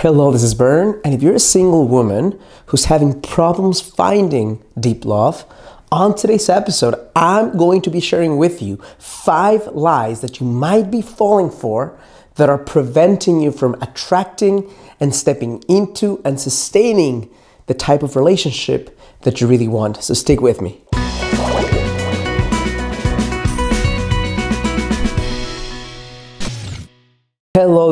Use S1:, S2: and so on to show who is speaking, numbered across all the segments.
S1: Hello, this is Bern, and if you're a single woman who's having problems finding deep love, on today's episode, I'm going to be sharing with you five lies that you might be falling for that are preventing you from attracting and stepping into and sustaining the type of relationship that you really want. So stick with me.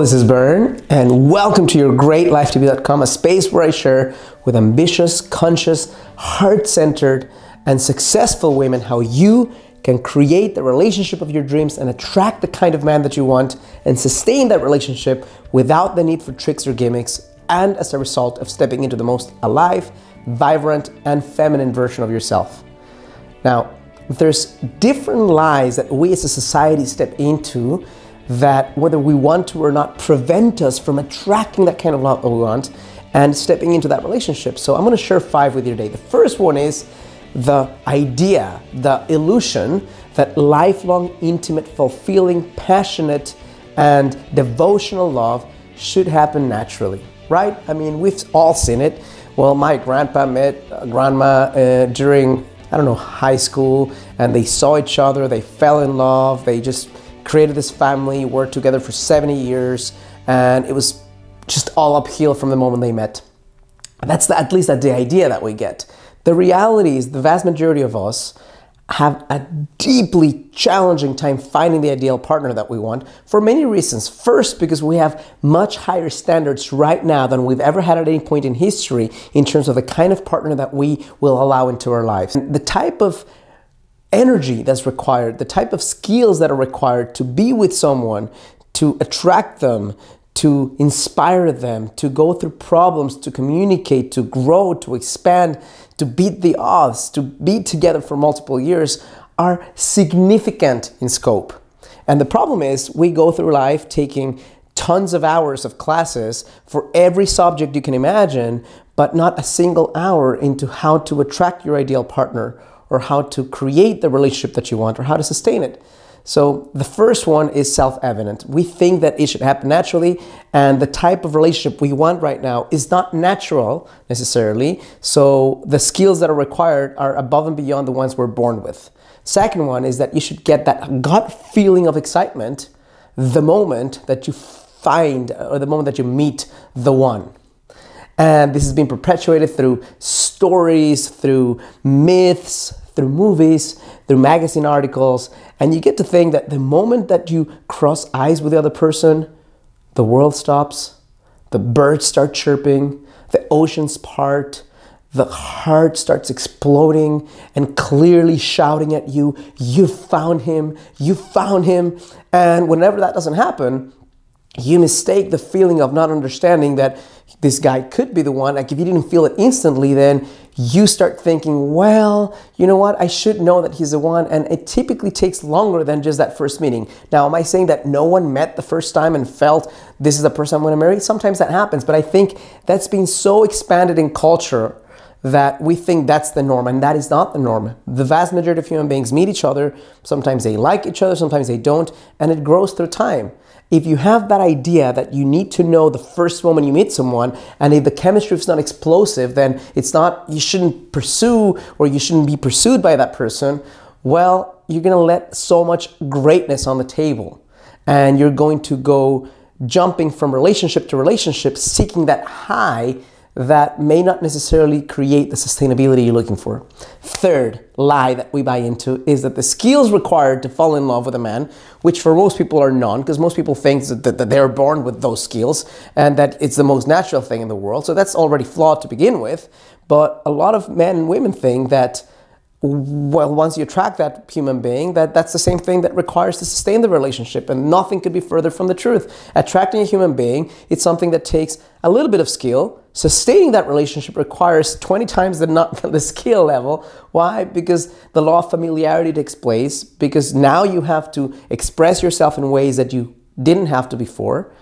S1: This is Bern, and welcome to your great life greatlifetv.com, a space where I share with ambitious, conscious, heart centered, and successful women how you can create the relationship of your dreams and attract the kind of man that you want and sustain that relationship without the need for tricks or gimmicks, and as a result of stepping into the most alive, vibrant, and feminine version of yourself. Now, there's different lies that we as a society step into that whether we want to or not prevent us from attracting that kind of love that we want and stepping into that relationship. So I'm going to share five with you today. The first one is the idea, the illusion that lifelong, intimate, fulfilling, passionate, and devotional love should happen naturally, right? I mean, we've all seen it. Well, my grandpa met grandma uh, during, I don't know, high school, and they saw each other, they fell in love, they just created this family, worked together for 70 years, and it was just all uphill from the moment they met. That's the, at least the idea that we get. The reality is the vast majority of us have a deeply challenging time finding the ideal partner that we want for many reasons. First, because we have much higher standards right now than we've ever had at any point in history in terms of the kind of partner that we will allow into our lives. And The type of energy that's required, the type of skills that are required to be with someone, to attract them, to inspire them, to go through problems, to communicate, to grow, to expand, to beat the odds, to be together for multiple years are significant in scope. And the problem is, we go through life taking tons of hours of classes for every subject you can imagine, but not a single hour into how to attract your ideal partner or how to create the relationship that you want or how to sustain it. So the first one is self-evident. We think that it should happen naturally and the type of relationship we want right now is not natural necessarily. So the skills that are required are above and beyond the ones we're born with. Second one is that you should get that gut feeling of excitement the moment that you find or the moment that you meet the one. And this has been perpetuated through stories, through myths, through movies, through magazine articles. And you get to think that the moment that you cross eyes with the other person, the world stops, the birds start chirping, the oceans part, the heart starts exploding and clearly shouting at you, You found him, you found him. And whenever that doesn't happen, you mistake the feeling of not understanding that this guy could be the one. Like if you didn't feel it instantly, then you start thinking, well, you know what? I should know that he's the one. And it typically takes longer than just that first meeting. Now, am I saying that no one met the first time and felt this is the person I'm going to marry? Sometimes that happens, but I think that's been so expanded in culture that we think that's the norm, and that is not the norm. The vast majority of human beings meet each other. Sometimes they like each other, sometimes they don't, and it grows through time if you have that idea that you need to know the first moment you meet someone, and if the chemistry is not explosive, then it's not, you shouldn't pursue or you shouldn't be pursued by that person, well, you're gonna let so much greatness on the table. And you're going to go jumping from relationship to relationship, seeking that high that may not necessarily create the sustainability you're looking for. Third lie that we buy into is that the skills required to fall in love with a man, which for most people are none, because most people think that, that they're born with those skills and that it's the most natural thing in the world. So that's already flawed to begin with. But a lot of men and women think that well, once you attract that human being, that that's the same thing that requires to sustain the relationship, and nothing could be further from the truth. Attracting a human being, it's something that takes a little bit of skill. Sustaining that relationship requires 20 times the, not, the skill level. Why? Because the law of familiarity takes place, because now you have to express yourself in ways that you didn't have to before.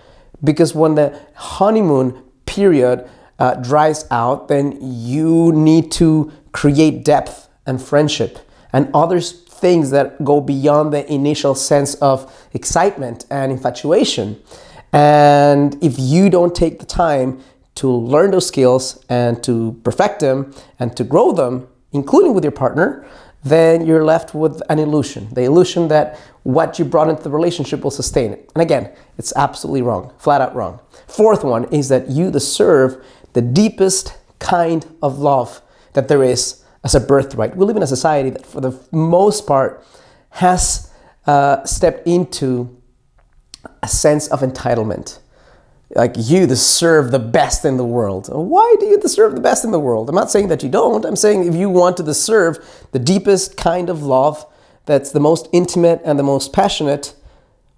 S1: Because when the honeymoon period uh, dries out, then you need to create depth and friendship and other things that go beyond the initial sense of excitement and infatuation. And if you don't take the time to learn those skills and to perfect them and to grow them, including with your partner, then you're left with an illusion. The illusion that what you brought into the relationship will sustain it. And again, it's absolutely wrong, flat out wrong. Fourth one is that you deserve the deepest kind of love that there is as a birthright. We live in a society that, for the most part, has uh, stepped into a sense of entitlement. Like you deserve the best in the world. Why do you deserve the best in the world? I'm not saying that you don't. I'm saying if you want to deserve the deepest kind of love that's the most intimate and the most passionate,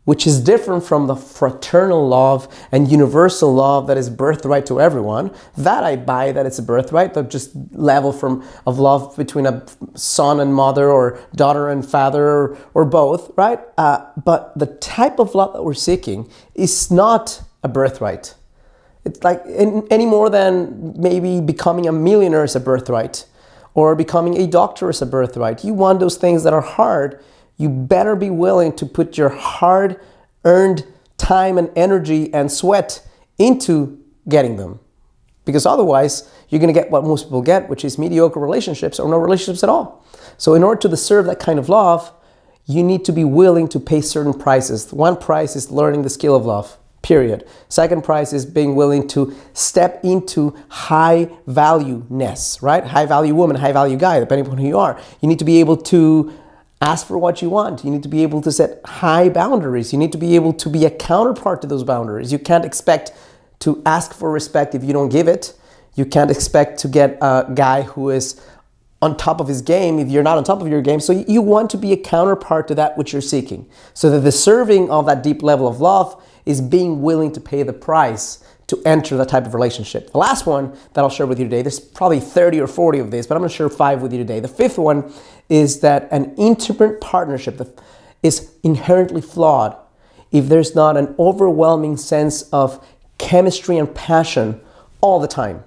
S1: which is different from the fraternal love and universal love that is birthright to everyone. That I buy that it's a birthright, the just level from of love between a son and mother or daughter and father or, or both, right? Uh, but the type of love that we're seeking is not a birthright. It's like in, any more than maybe becoming a millionaire is a birthright or becoming a doctor is a birthright. You want those things that are hard you better be willing to put your hard earned time and energy and sweat into getting them. Because otherwise, you're going to get what most people get, which is mediocre relationships or no relationships at all. So, in order to deserve that kind of love, you need to be willing to pay certain prices. One price is learning the skill of love, period. Second price is being willing to step into high value ness, right? High value woman, high value guy, depending on who you are. You need to be able to ask for what you want. You need to be able to set high boundaries. You need to be able to be a counterpart to those boundaries. You can't expect to ask for respect if you don't give it. You can't expect to get a guy who is on top of his game if you're not on top of your game. So you want to be a counterpart to that which you're seeking. So that the serving of that deep level of love is being willing to pay the price to enter that type of relationship. The last one that I'll share with you today, there's probably 30 or 40 of these, but I'm gonna share five with you today. The fifth one is that an intimate partnership is inherently flawed if there's not an overwhelming sense of chemistry and passion all the time.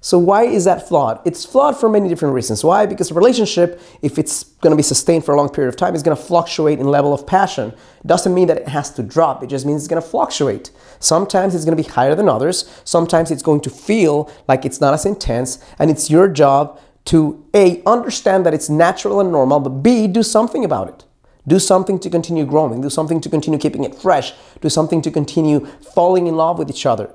S1: So why is that flawed? It's flawed for many different reasons. Why? Because a relationship, if it's going to be sustained for a long period of time, is going to fluctuate in level of passion. It doesn't mean that it has to drop. It just means it's going to fluctuate. Sometimes it's going to be higher than others. Sometimes it's going to feel like it's not as intense. And it's your job to A, understand that it's natural and normal, but B, do something about it. Do something to continue growing. Do something to continue keeping it fresh. Do something to continue falling in love with each other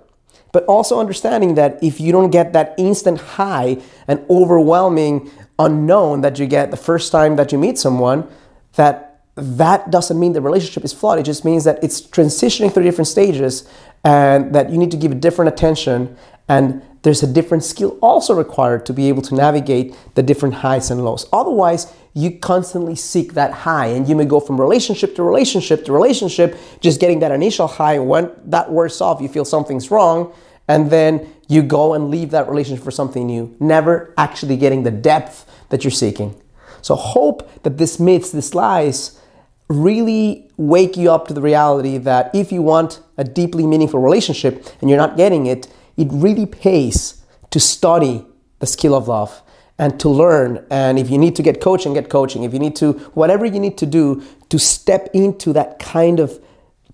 S1: but also understanding that if you don't get that instant high and overwhelming unknown that you get the first time that you meet someone, that that doesn't mean the relationship is flawed. It just means that it's transitioning through different stages and that you need to give different attention and there's a different skill also required to be able to navigate the different highs and lows. Otherwise, you constantly seek that high and you may go from relationship to relationship to relationship, just getting that initial high. When that wears off, you feel something's wrong, and then you go and leave that relationship for something new, never actually getting the depth that you're seeking. So hope that this myths, this lies, really wake you up to the reality that if you want a deeply meaningful relationship and you're not getting it, it really pays to study the skill of love and to learn. And if you need to get coaching, get coaching. If you need to, whatever you need to do to step into that kind of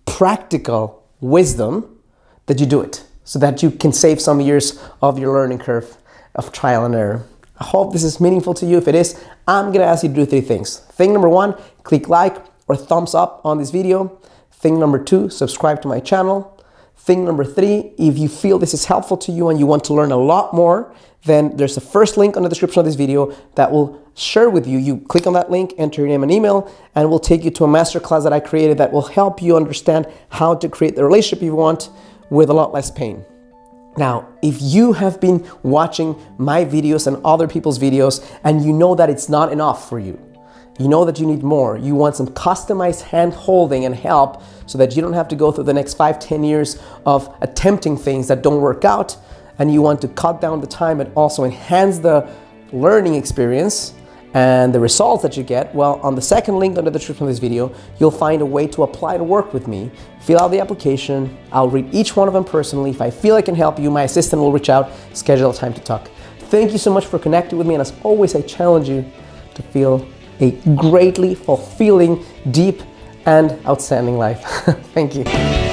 S1: practical wisdom, that you do it so that you can save some years of your learning curve of trial and error. I hope this is meaningful to you. If it is, I'm gonna ask you to do three things. Thing number one, click like or thumbs up on this video. Thing number two, subscribe to my channel. Thing number three, if you feel this is helpful to you and you want to learn a lot more, then there's a first link on the description of this video that will share with you. You click on that link, enter your name and email, and it will take you to a masterclass that I created that will help you understand how to create the relationship you want with a lot less pain. Now, if you have been watching my videos and other people's videos and you know that it's not enough for you, you know that you need more. You want some customized hand holding and help so that you don't have to go through the next five, ten years of attempting things that don't work out. And you want to cut down the time and also enhance the learning experience and the results that you get, well, on the second link under the description of this video, you'll find a way to apply to work with me. Fill out the application. I'll read each one of them personally. If I feel I can help you, my assistant will reach out, schedule a time to talk. Thank you so much for connecting with me. And as always, I challenge you to feel a greatly fulfilling, deep, and outstanding life. Thank you.